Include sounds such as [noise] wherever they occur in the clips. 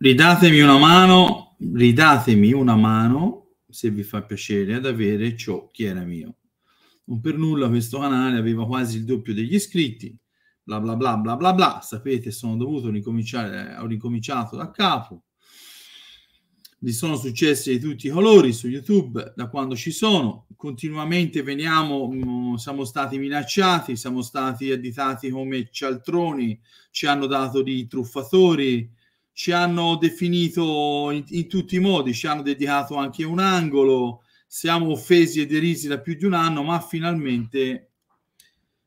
ridatemi una mano, ridatemi una mano, se vi fa piacere, ad avere ciò che era mio. Non per nulla questo canale aveva quasi il doppio degli iscritti, bla bla bla bla bla bla. Sapete, sono dovuto ricominciare, ho ricominciato da capo. Gli sono successi di tutti i colori su YouTube da quando ci sono. Continuamente veniamo, mm, siamo stati minacciati, siamo stati additati come cialtroni, ci hanno dato di truffatori, ci hanno definito in, in tutti i modi, ci hanno dedicato anche un angolo, siamo offesi e derisi da più di un anno, ma finalmente,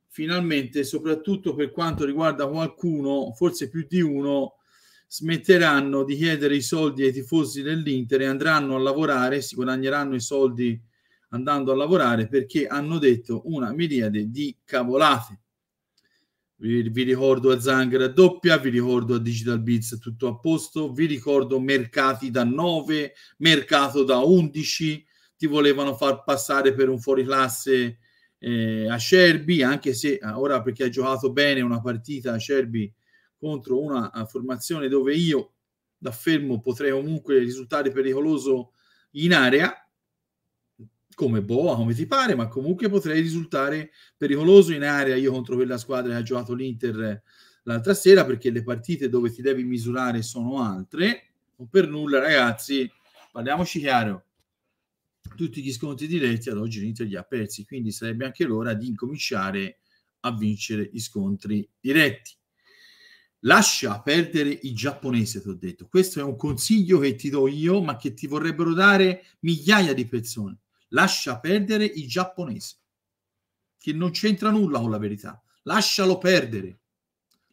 finalmente, soprattutto per quanto riguarda qualcuno, forse più di uno, smetteranno di chiedere i soldi ai tifosi dell'Inter e andranno a lavorare, si guadagneranno i soldi andando a lavorare perché hanno detto una miriade di cavolate. Vi, vi ricordo a Zanghera doppia, vi ricordo a Digital Beats tutto a posto, vi ricordo mercati da 9, mercato da 11, ti volevano far passare per un fuoriclasse eh, a Scerbi, anche se ora perché ha giocato bene una partita a Scerbi contro una formazione dove io da fermo potrei comunque risultare pericoloso in area come Boa, come ti pare, ma comunque potrei risultare pericoloso in area io contro quella squadra che ha giocato l'Inter l'altra sera perché le partite dove ti devi misurare sono altre. Non per nulla, ragazzi, parliamoci chiaro. Tutti gli scontri diretti ad oggi l'Inter li ha persi, quindi sarebbe anche l'ora di incominciare a vincere gli scontri diretti. Lascia perdere i giapponesi, ti ho detto. Questo è un consiglio che ti do io, ma che ti vorrebbero dare migliaia di persone. Lascia perdere i giapponesi, che non c'entra nulla con la verità. Lascialo perdere,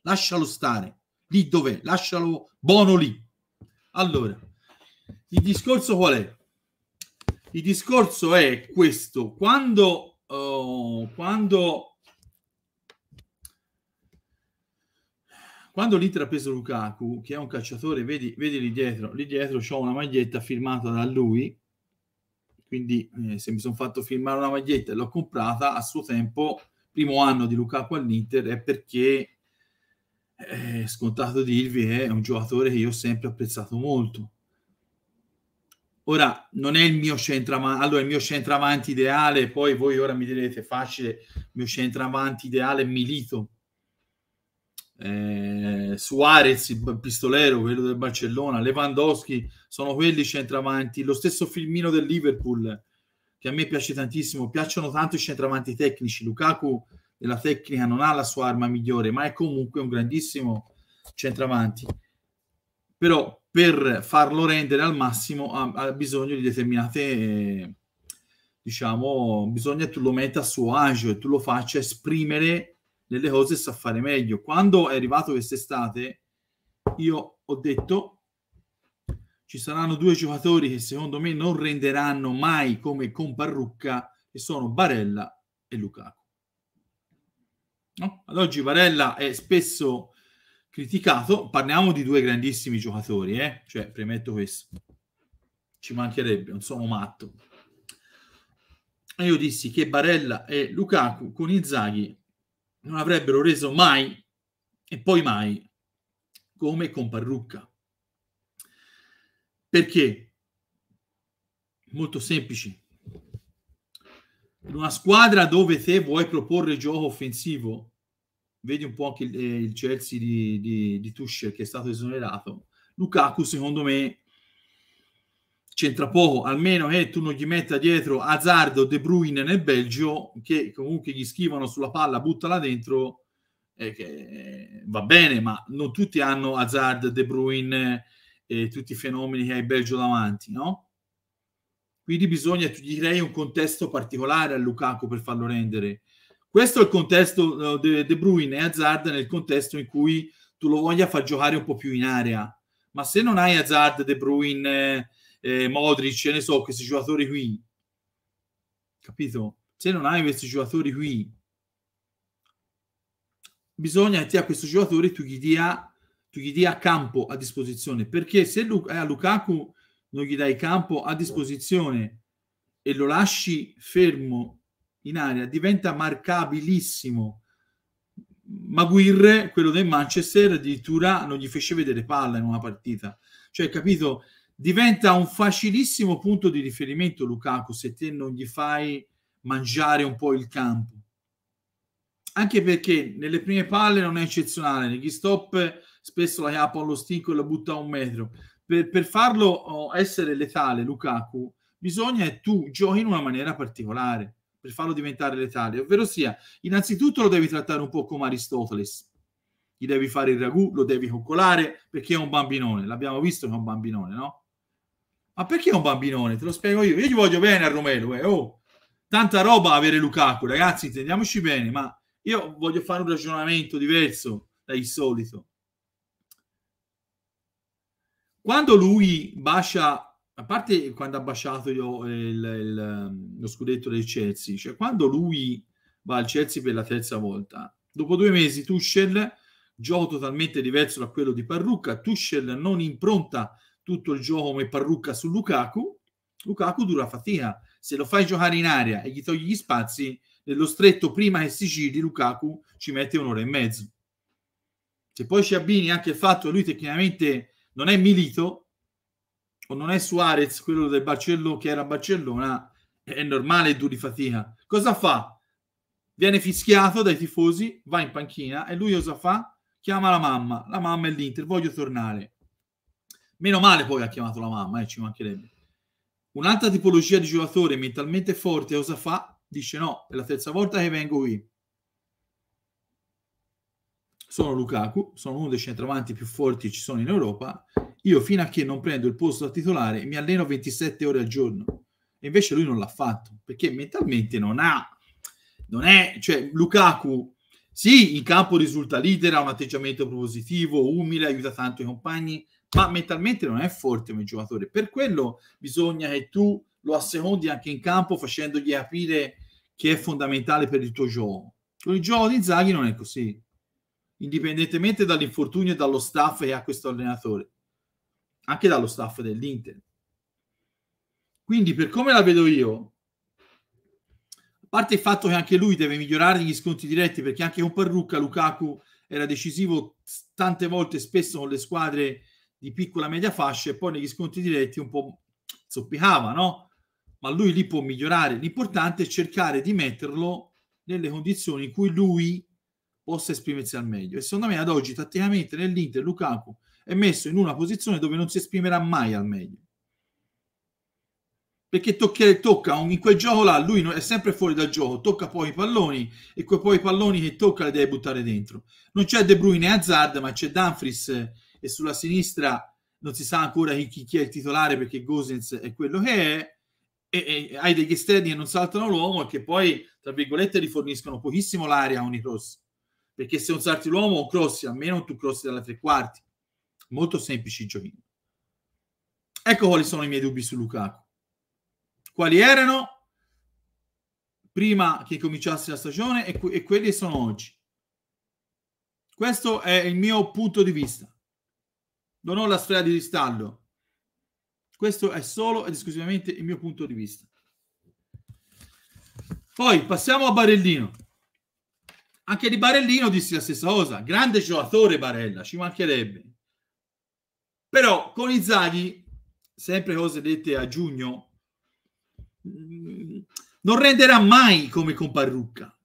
lascialo stare lì dov'è, lascialo buono lì. Allora, il discorso qual è? Il discorso è questo: quando, uh, quando quando l'Inter ha preso Lukaku, che è un calciatore, vedi, vedi lì dietro, lì dietro c'ho una maglietta firmata da lui, quindi eh, se mi sono fatto firmare una maglietta e l'ho comprata a suo tempo, primo anno di Lukaku all'Inter, è perché è scontato dirvi è un giocatore che io ho sempre apprezzato molto. Ora, non è il mio centravanti, allora il mio centravanti ideale, poi voi ora mi direte facile, il mio centravanti ideale è Milito, eh, Suarez, pistolero, quello del Barcellona, Lewandowski, sono quelli centravanti, lo stesso filmino del Liverpool, che a me piace tantissimo, piacciono tanto i centravanti tecnici, Lukaku della tecnica non ha la sua arma migliore, ma è comunque un grandissimo centravanti. Però per farlo rendere al massimo ha, ha bisogno di determinate, eh, diciamo, bisogna che tu lo metta a suo agio e tu lo faccia esprimere delle cose sa fare meglio. Quando è arrivato quest'estate, io ho detto ci saranno due giocatori che secondo me non renderanno mai come con Parrucca, che sono Barella e Lukaku. No? Ad oggi Barella è spesso criticato, parliamo di due grandissimi giocatori, eh? cioè premetto questo, ci mancherebbe, non sono matto. E io dissi che Barella e Lukaku con Inzaghi non avrebbero reso mai e poi mai come con Parrucca. Perché? Molto semplice. In una squadra dove te vuoi proporre gioco offensivo, vedi un po' anche il, eh, il Chelsea di, di, di Tuchel che è stato esonerato, Lukaku secondo me c'entra poco, almeno che tu non gli metta dietro Hazard o De Bruyne nel Belgio, che comunque gli schivano sulla palla, buttala dentro, eh, che va bene, ma non tutti hanno Hazard, De Bruyne e tutti i fenomeni che ha il Belgio davanti, no? Quindi bisogna, tu gli un contesto particolare a Lukaku per farlo rendere. Questo è il contesto uh, De, De Bruyne e Hazard nel contesto in cui tu lo voglia far giocare un po' più in area. Ma se non hai Hazard, De Bruyne eh, Modric, ne so, questi giocatori qui. Capito? Se non hai questi giocatori qui, bisogna che ti a questo giocatore tu gli dia, tu gli dia campo a disposizione. Perché se Lu- a Lukaku non gli dai campo a disposizione e lo lasci fermo in aria, diventa marcabilissimo. Maguire, quello del Manchester, addirittura non gli fece vedere palla in una partita Cioè, capito? Diventa un facilissimo punto di riferimento Lukaku se te non gli fai mangiare un po' il campo. Anche perché nelle prime palle non è eccezionale, negli stop spesso la chiappa allo stinco e la butta a un metro. Per, per farlo oh, essere letale Lukaku, bisogna che tu giochi in una maniera particolare per farlo diventare letale, ovvero sia, innanzitutto lo devi trattare un po' come Aristoteles, gli devi fare il ragù, lo devi coccolare perché è un bambinone, l'abbiamo visto che è un bambinone, no? Ma perché è un bambinone? Te lo spiego io, io gli voglio bene a Romelu, eh. oh, tanta roba avere Lukaku, ragazzi, intendiamoci bene, ma io voglio fare un ragionamento diverso dal solito. Quando lui bacia a parte quando ha baciato io, il, il, lo scudetto del Chelsea, cioè quando lui va al Chelsea per la terza volta, dopo due mesi Tuchel, gioco totalmente diverso da quello di Parrucca, Tuchel non impronta tutto il gioco come Parrucca su Lukaku, Lukaku dura fatica, se lo fai giocare in aria e gli togli gli spazi, nello stretto prima che si giri Lukaku ci mette un'ora e mezzo. Se poi ci abbini anche il fatto che lui tecnicamente non è milito, o non è Suarez, quello del Barcellona che era a Barcellona, è normale duri fatica. Cosa fa? Viene fischiato dai tifosi, va in panchina e lui cosa fa? Chiama la mamma. La mamma è l'Inter, voglio tornare. Meno male poi ha chiamato la mamma, eh, ci mancherebbe. Un'altra tipologia di giocatore mentalmente forte cosa fa? Dice no, è la terza volta che vengo qui. Sono Lukaku, sono uno dei centravanti più forti che ci sono in Europa io fino a che non prendo il posto da titolare mi alleno 27 ore al giorno. E invece lui non l'ha fatto perché mentalmente non ha, non è, cioè Lukaku, sì, in campo risulta leader, ha un atteggiamento propositivo, umile, aiuta tanto i compagni, ma mentalmente non è forte come giocatore. Per quello bisogna che tu lo assecondi anche in campo facendogli capire che è fondamentale per il tuo gioco. Con il gioco di Zaghi non è così, indipendentemente dall'infortunio e dallo staff che ha questo allenatore anche dallo staff dell'Inter. Quindi, per come la vedo io, a parte il fatto che anche lui deve migliorare gli sconti diretti, perché anche con Parrucca Lukaku era decisivo tante volte, spesso con le squadre di piccola media fascia, e poi negli sconti diretti un po' zoppicava, no? Ma lui lì può migliorare. L'importante è cercare di metterlo nelle condizioni in cui lui possa esprimersi al meglio. E secondo me ad oggi, tatticamente, nell'Inter, Lukaku è messo in una posizione dove non si esprimerà mai al meglio. Perché tocca, tocca in quel gioco là, lui è sempre fuori dal gioco, tocca poi i palloni e poi i palloni che tocca li deve buttare dentro. Non c'è De Bruyne e Hazard, ma c'è Danfries e sulla sinistra non si sa ancora chi, chi è il titolare perché Gosens è quello che è e, e, hai degli esterni che non saltano l'uomo e che poi, tra virgolette, riforniscono pochissimo l'area a un cross. Perché se non salti l'uomo, crossi, almeno tu crossi dalla tre quarti molto semplici giochini. Ecco quali sono i miei dubbi su Lukaku. Quali erano prima che cominciasse la stagione e, que- e quelli sono oggi. Questo è il mio punto di vista. Non ho la sfera di cristallo. Questo è solo ed esclusivamente il mio punto di vista. Poi passiamo a Barellino. Anche di Barellino dissi la stessa cosa. Grande giocatore Barella, ci mancherebbe. Però con Inzaghi, sempre cose dette a giugno, non renderà mai come con Parrucca.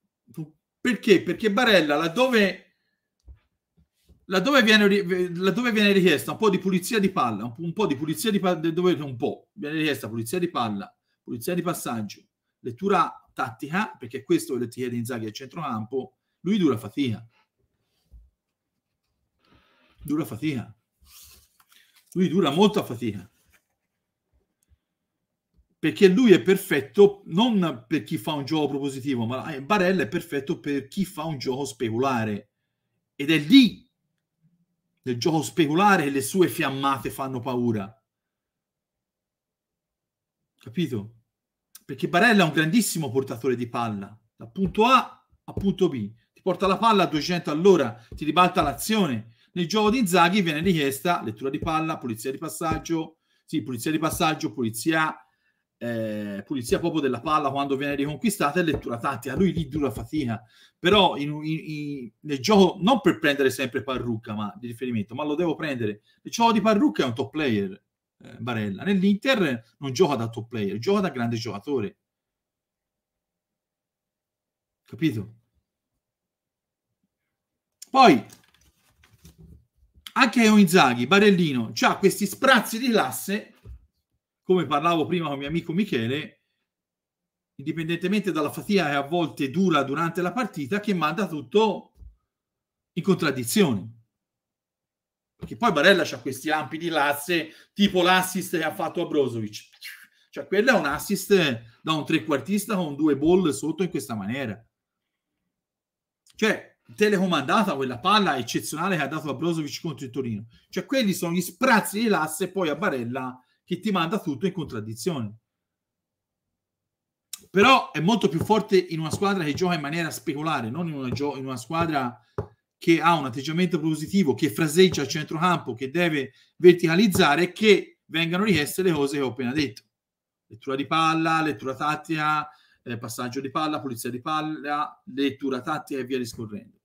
Perché? Perché Barella, laddove, laddove, viene, laddove viene richiesta un po' di pulizia di palla, un po', un po di pulizia di palla, dove un po' viene richiesta pulizia di palla, pulizia di passaggio, lettura tattica, perché questo ti chiede Inzaghi al centrocampo, lui dura fatica. Dura fatica lui dura molto a fatica. Perché lui è perfetto non per chi fa un gioco propositivo, ma eh, Barella è perfetto per chi fa un gioco speculare. Ed è lì, nel gioco speculare, che le sue fiammate fanno paura. Capito? Perché Barella è un grandissimo portatore di palla, da punto A a punto B. Ti porta la palla a 200 all'ora, ti ribalta l'azione, nel gioco di Zaghi viene richiesta lettura di palla, pulizia di passaggio, sì, pulizia di passaggio, pulizia eh, pulizia proprio della palla quando viene riconquistata e lettura tattica. Lui lì dura fatica, però in, in, in, nel gioco, non per prendere sempre Parrucca ma, di riferimento, ma lo devo prendere. Il gioco di Parrucca è un top player, eh, Barella. Nell'Inter non gioca da top player, gioca da grande giocatore. Capito? Poi, anche Inzaghi, Barellino, ha questi sprazzi di classe come parlavo prima con mio amico Michele, indipendentemente dalla fatica che a volte dura durante la partita, che manda tutto in contraddizione. Perché poi Barella ha questi lampi di classe, tipo l'assist che ha fatto a Brozovic. Cioè, quello è un assist da un trequartista con due ball sotto in questa maniera. Cioè, telecomandata quella palla eccezionale che ha dato a Brozovic contro il Torino. Cioè, quelli sono gli sprazzi di classe poi a Barella che ti manda tutto in contraddizione. Però è molto più forte in una squadra che gioca in maniera speculare, non in una, gio- in una squadra che ha un atteggiamento positivo, che fraseggia a centrocampo, che deve verticalizzare, che vengano richieste le cose che ho appena detto. Lettura di palla, lettura tattica, eh, passaggio di palla, pulizia di palla, lettura tattica e via discorrendo.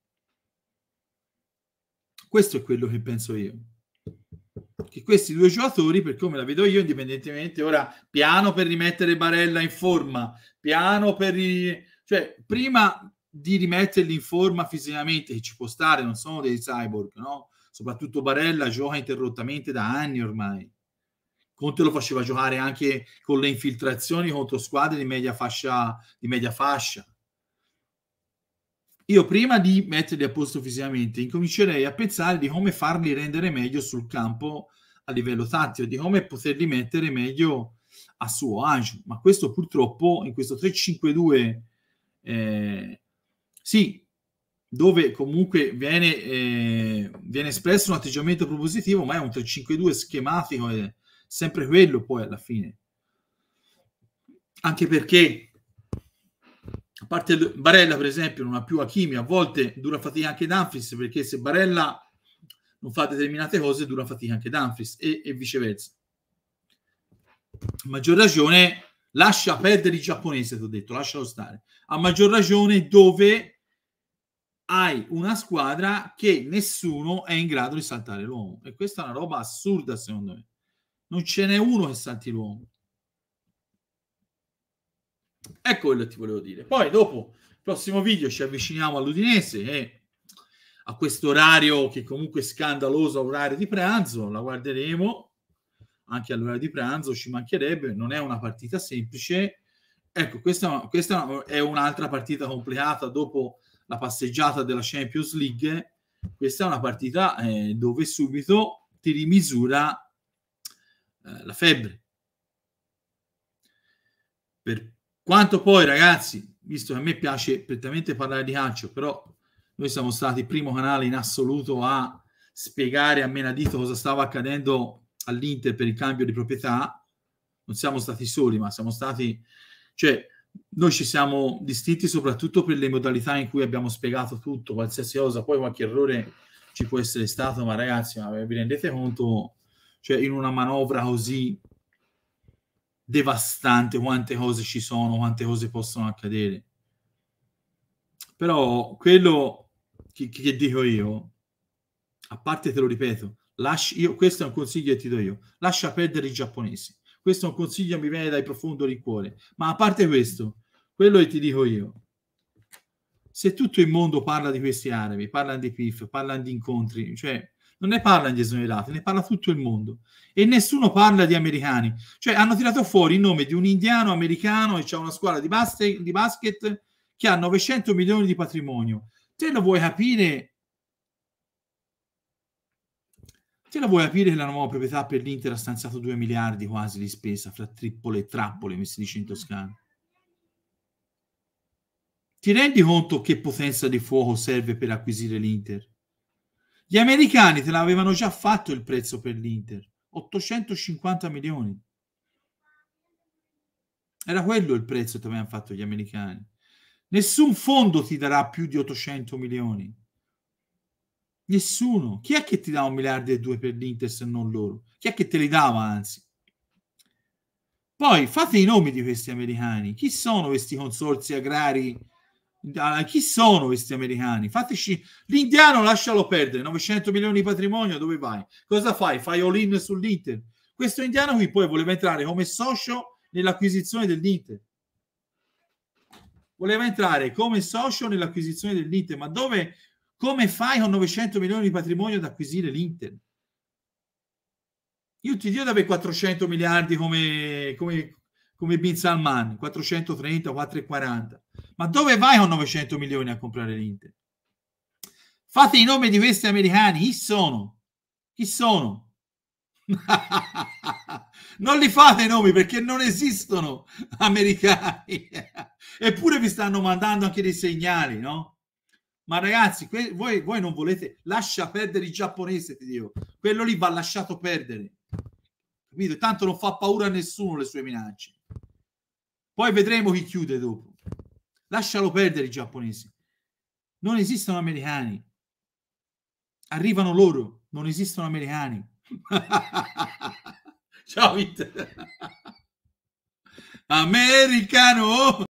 Questo è quello che penso io che questi due giocatori, per come la vedo io, indipendentemente, ora piano per rimettere Barella in forma, piano per... Ri... cioè, prima di rimetterli in forma fisicamente, che ci può stare, non sono dei cyborg, no? Soprattutto Barella gioca interrottamente da anni ormai. Conte lo faceva giocare anche con le infiltrazioni contro squadre di media fascia. Di media fascia. Io prima di metterli a posto fisicamente incomincerei a pensare di come farli rendere meglio sul campo a livello tattico, di come poterli mettere meglio a suo agio. Ma questo purtroppo in questo 3-5-2 eh, sì, dove comunque viene, eh, viene espresso un atteggiamento propositivo, ma è un 3-5-2 schematico, è sempre quello poi alla fine. Anche perché a parte Barella per esempio non ha più Hakimi, a volte dura fatica anche Danfis perché se Barella non fa determinate cose dura fatica anche Danfis e, e viceversa. A maggior ragione lascia perdere il giapponese, ti ho detto, lascialo stare. A maggior ragione dove hai una squadra che nessuno è in grado di saltare l'uomo e questa è una roba assurda secondo me. Non ce n'è uno che salti l'uomo. Ecco quello che ti volevo dire. Poi dopo il prossimo video ci avviciniamo all'Udinese e a questo orario che comunque è scandaloso, orario di pranzo, la guarderemo anche all'orario di pranzo, ci mancherebbe, non è una partita semplice. Ecco, questa, questa è un'altra partita complicata dopo la passeggiata della Champions League. Questa è una partita eh, dove subito ti rimisura eh, la febbre. Per quanto poi, ragazzi, visto che a me piace prettamente parlare di calcio, però noi siamo stati il primo canale in assoluto a spiegare a menadito cosa stava accadendo all'Inter per il cambio di proprietà. Non siamo stati soli, ma siamo stati, cioè, noi ci siamo distinti soprattutto per le modalità in cui abbiamo spiegato tutto, qualsiasi cosa, poi qualche errore ci può essere stato, ma ragazzi, ma vi rendete conto, cioè in una manovra così devastante quante cose ci sono, quante cose possono accadere. Però quello che, che dico io, a parte te lo ripeto, lasci, io, questo è un consiglio che ti do io, lascia perdere i giapponesi. Questo è un consiglio che mi viene dai profondo del cuore. Ma a parte questo, quello che ti dico io, se tutto il mondo parla di questi arabi, parla di PIF, parla di incontri, cioè non ne parlano gli esonerati, ne parla tutto il mondo. E nessuno parla di americani. Cioè hanno tirato fuori il nome di un indiano americano e c'è una squadra di basket, di basket che ha 900 milioni di patrimonio. Te lo vuoi capire? Te lo vuoi capire che la nuova proprietà per l'Inter ha stanziato 2 miliardi quasi di spesa fra trippole e trappole, come si dice in Toscana? Ti rendi conto che potenza di fuoco serve per acquisire l'Inter? Gli americani te l'avevano già fatto il prezzo per l'Inter, 850 milioni. Era quello il prezzo che avevano fatto gli americani. Nessun fondo ti darà più di 800 milioni. Nessuno. Chi è che ti dà un miliardo e due per l'Inter se non loro? Chi è che te li dava, anzi? Poi fate i nomi di questi americani. Chi sono questi consorzi agrari? Chi sono questi americani? Fateci l'indiano, lascialo perdere. 900 milioni di patrimonio, dove vai? Cosa fai? Fai all-in sull'Inter. Questo indiano qui poi voleva entrare come socio nell'acquisizione dell'Inter. Voleva entrare come socio nell'acquisizione dell'Inter, ma dove, come fai con 900 milioni di patrimonio ad acquisire l'Inter? Io ti dico da 400 miliardi come, come, come Bin Salman, 430, 440. Ma dove vai con 900 milioni a comprare l'Inter? Fate i nomi di questi americani, chi sono? Chi sono? [laughs] non li fate i nomi perché non esistono [laughs] americani. [laughs] Eppure vi stanno mandando anche dei segnali, no? Ma ragazzi, que- voi, voi non volete, lascia perdere il giapponese, ti dico. Quello lì va lasciato perdere. Capito? Tanto non fa paura a nessuno le sue minacce. Poi vedremo chi chiude dopo. Lascialo perdere i giapponesi. Non esistono americani. Arrivano loro, non esistono americani. [laughs] Ciao, Vita. Americano.